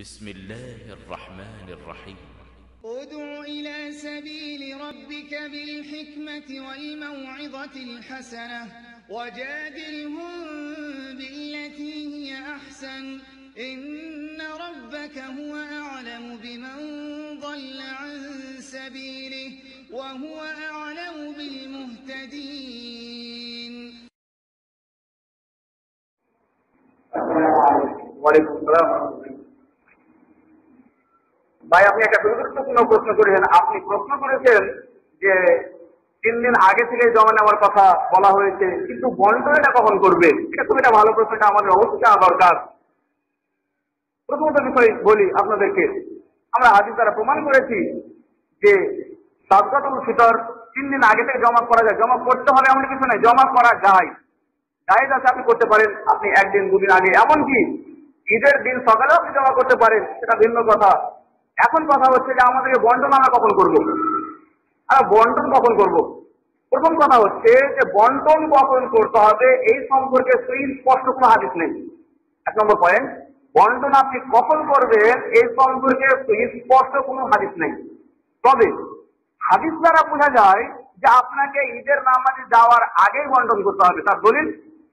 بسم الله الرحمن الرحيم. ادع إلى سبيل ربك بالحكمة والموعظة الحسنة وجادلهم بالتي هي أحسن. إن ربك هو أعلم بمن ضل عن سبيله وهو أعلم بالمهتدين. السلام السلام ورحمة الله. ভাই, আপনি একটা গুরুত্বপূর্ণ প্রশ্ন করেছেন। আপনি প্রশ্ন করেছেন যে, তিন দিন আগে থেকে জমা নেওয়ার কথা বলা হয়েছে, কিন্তু বন্টনটা কখন করবে? এটা খুব একটা ভালো প্রশ্নটা আমাদের অবশ্যই জানা দরকার। প্রথমত বিষয় বলি আপনাদেরকে। আমরা হাজির দ্বারা প্রমাণ করেছি যে সাদকাতুল ফিতর তিন দিন আগে থেকে জমা করা যায়। জমা করতে হবে এমন কিছু নয় জমা করা যায়। জায়েজ আছে, আপনি করতে পারেন। আপনি একদিন, দুদিন আগে। এমনকি ঈদের দিন সকালেও আপনি জমা করতে পারেন, সেটা ভিন্ন কথা। এখন কথা হচ্ছে যে আমাদেরকে বন্টন আমরা কখন করব? আর বন্টন কখন করব? প্রথম কথা হচ্ছে যে বন্টন কখন করতে হবে এই সম্পর্কে সুস্পষ্ট কোনো হাদিস নেই। এক নম্বর পয়েন্ট বন্টন আপনি কখন করবেন এই সম্পর্কে সেই সুস্পষ্ট কোনো হাদিস নেই। তবে হাদিস দ্বারা বোঝা যায় যে আপনাকে ঈদের নামাজে যাওয়ার আগেই বন্টন করতে হবে। তার দলিল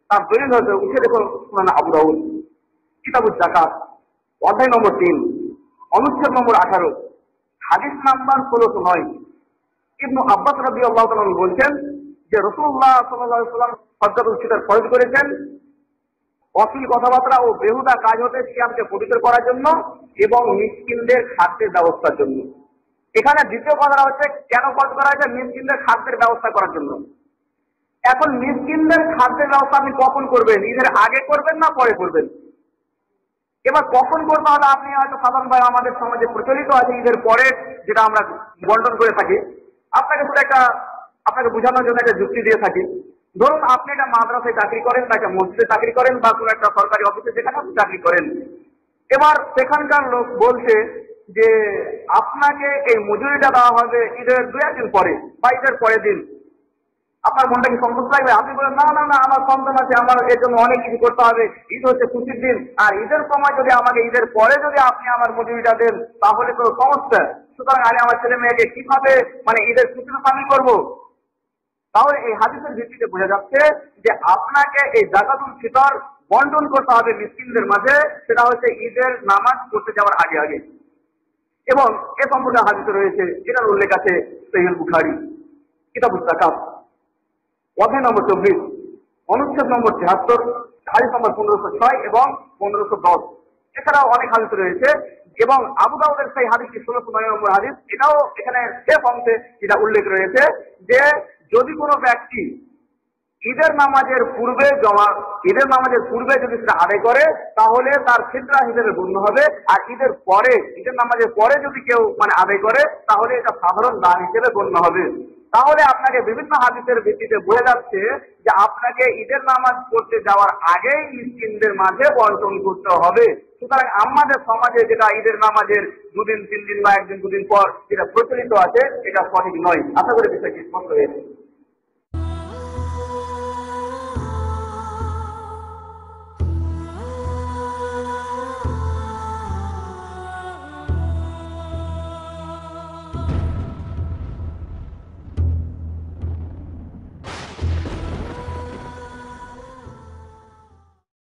তার দলিল হচ্ছে, উঠে দেখুন সুনান আবু দাউদ কিতাবুল জাকাত অধ্যায় নম্বর তিন। অনুচ্ছেদ নম্বর আঠারো, হাদিস নাম্বার ষোলোশো নয়। ইবনু আব্বাস রবি আল্লাহ বলছেন যে রসুল্লাহ সাল্লাহ সাল্লাম সজ্জাতুল ফিতর ফরজ করেছেন অশ্লীল কথাবার্তা ও বেহুদা কাজ হতে সিয়ামকে পবিত্র করার জন্য এবং মিসকিনদের খাদ্যের ব্যবস্থার জন্য। এখানে দ্বিতীয় কথাটা হচ্ছে কেন ফরজ করা হয়েছে? মিসকিনদের খাদ্যের ব্যবস্থা করার জন্য। এখন মিসকিনদের খাদ্যের ব্যবস্থা আপনি কখন করবেন? ঈদের আগে করবেন না পরে করবেন? এবার কখন করতে হবে আপনি হয়তো সাধারণভাবে আমাদের সমাজে প্রচলিত আছে, ঈদের পরে যেটা আমরা বন্টন করে থাকি। আপনাকে শুধু একটা, আপনাকে বোঝানোর জন্য একটা যুক্তি দিয়ে থাকি। ধরুন আপনি একটা মাদ্রাসায় চাকরি করেন বা একটা মসজিদে চাকরি করেন বা কোনো একটা সরকারি অফিসে যেখানে আপনি চাকরি করেন। এবার সেখানকার লোক বলছে যে, আপনাকে এই মজুরিটা দেওয়া হবে ঈদের দু একদিন পরে বা ঈদের পরের দিন। আপনার মনটা কি সন্তুষ্ট লাগবে? আপনি বলেন, না না না, আমার সন্তান আছে, আমার এর জন্য অনেক কিছু করতে হবে। ঈদ হচ্ছে খুশির দিন। আর ঈদের সময় যদি আমাকে, ঈদের পরে যদি আপনি আমার মজুরিটা দেন, তাহলে তো সমস্যা। সুতরাং আমি আমার ছেলে মেয়েকে কীভাবে মানে ঈদের খুশিতে সামিল করব? তাহলে এই হাদিসের ভিত্তিতে বোঝা যাচ্ছে যে আপনাকে এই জাকাতুল ফিতর বন্টন করতে হবে মিসকিনদের মাঝে। সেটা হচ্ছে ঈদের নামাজ পড়তে যাওয়ার আগে আগে। এবং এ সম্পর্কে হাদিসে রয়েছে। এটার উল্লেখ আছে সহিল বুখারি। কিতাবুল জাকাত অধ্যায় নম্বর চব্বিশ, অনুচ্ছেদ নম্বর ছিয়াত্তর, হাদিস নম্বর পনেরোশো ছয় এবং পনেরোশো দশ। এছাড়াও অনেক হাদিস রয়েছে এবং আবু দাউদের সেই হাদিসটি ষোলোশো নয় নম্বর হাদিস, এটাও এখানে শেষ অংশে যেটা উল্লেখ রয়েছে যে যদি কোনো ব্যক্তি ঈদের নামাজের পূর্বে জমা, ঈদের নামাজের পূর্বে যদি সেটা আদায় করে, তাহলে তার ফিতরা হিসেবে গণ্য হবে। আর ঈদের পরে, ঈদের নামাজের পরে যদি কেউ মানে আদায় করে, তাহলে এটা সাধারণ দান হিসেবে গণ্য হবে। তাহলে আপনাকে বিভিন্ন হাদিসের ভিত্তিতে বোঝা যাচ্ছে যে আপনাকে ঈদের নামাজ পড়তে যাওয়ার আগেই মিসকিনদের মাঝে বন্টন করতে হবে। সুতরাং আমাদের সমাজে যেটা ঈদের নামাজের দুদিন, তিন দিন বা একদিন, দুদিন পর যেটা প্রচলিত আছে, এটা সঠিক নয়। আশা করি বিষয়টি স্পষ্ট হয়েছে।